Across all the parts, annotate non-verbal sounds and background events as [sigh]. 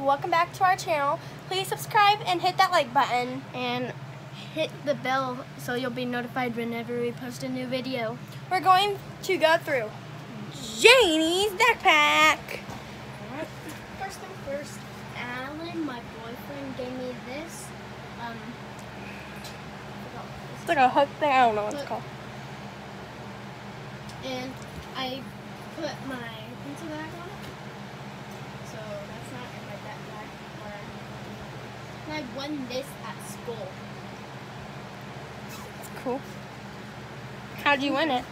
welcome back to our channel. Please subscribe and hit that like button. And hit the bell so you'll be notified whenever we post a new video. We're going to go through Janie's backpack. First thing first, Alan, my boyfriend, gave me this. Um, It's like a hook thing. I don't know what it's called. and I put my pencil bag on it. So that's not in my backpack. Or and I won this at school. It's cool. How'd you win it?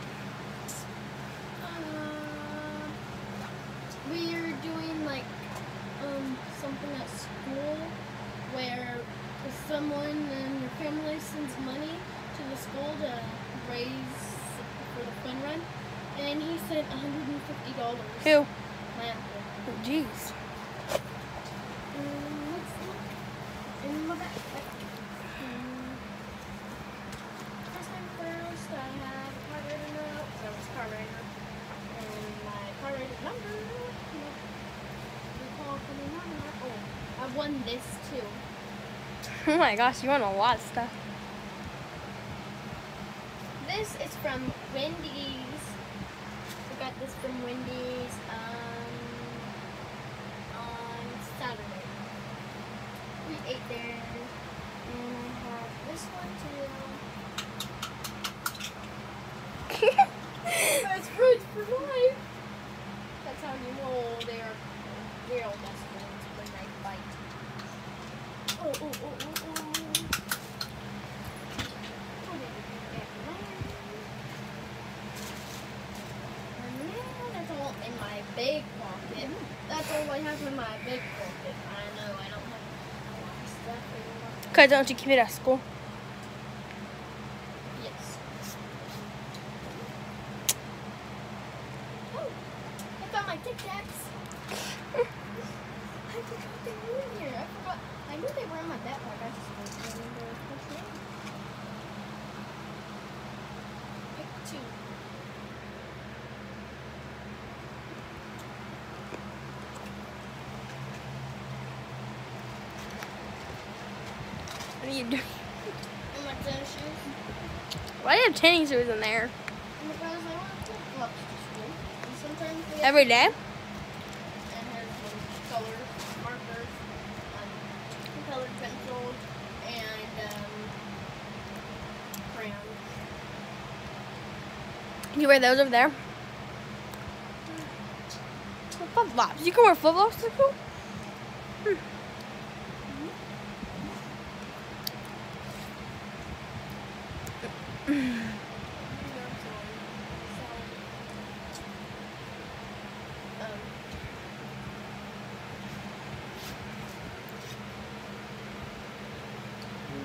Uh, we are doing like um something at school where someone in your family sends money to the school to raise for the fun run, and he sent $150. Who? My uncle. Oh, jeez. Um, what's that? In my backpack. Um, first thing first, I have a carburetor note, so it's carburetor, and my carburetor number. Recall for the number. Oh, I won this too. [laughs] Oh my gosh, you won a lot of stuff. This is from Wendy's. I got this from Wendy's um, on Saturday. We ate there, and I have this one too. [laughs] That's fruit for life. That's how you know they are real best friends when they fight. Oh, oh, oh, oh, oh. What did we get last? And now that's all big pocket. I have in my big pocket. I know I don't have a lot of stuff anymore. Cause don't you keep it at school? Yes. Oh, I found my Tic Tacs. I forgot they were in here. I forgot. I knew they were my backpack. I just didn't remember which name. Pick two. What are you doing? And my tennis shoes. Why do you have tennis shoes in there? Because I want to take gloves to school. And sometimes we have Every day? and here's some color markers, um, colored pencils, and um, crayons. You wear those over there? Flip flops. You can wear flip flops to school? Hmm.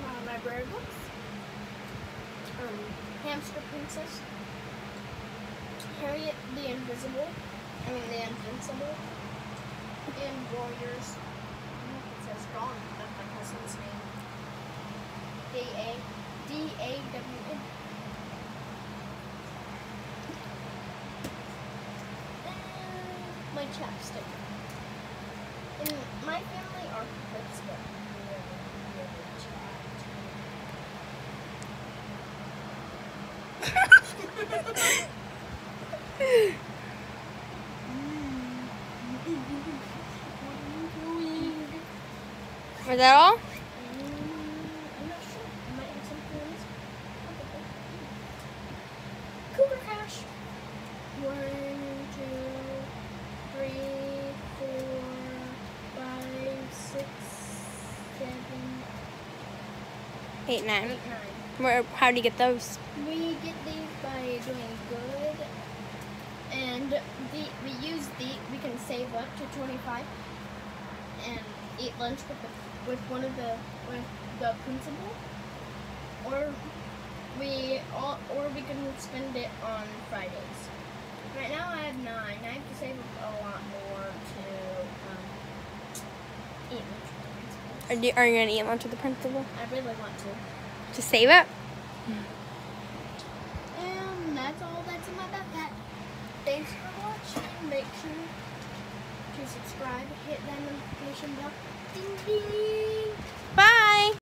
My library books. Um, Hamster Princess. Harriet the Invisible. I mean the Invincible. And Warriors. I don't know if it says Dawn. That's my cousin's name. D A D A W N. And my chapstick. In my family are kids, but really, really chat. [laughs] [laughs] Mm. Is that all? I'm not sure. I might have something else. Cougar Cash. One, two, three, four, five, six, seven, Eight, nine. eight, nine. Where, how do you get those? We get these by doing good, and the, we use the we can save up to twenty five, and eat lunch with the with one of the with the principal, or we all or we can spend it on Fridays. Right now I have nine. I have to save a lot more to um, eat lunch with the principal. Are you, are you going to eat lunch with the principal? I really want to. To save it? And Thanks for watching. Make sure to subscribe, hit that notification bell. Ding ding. Bye.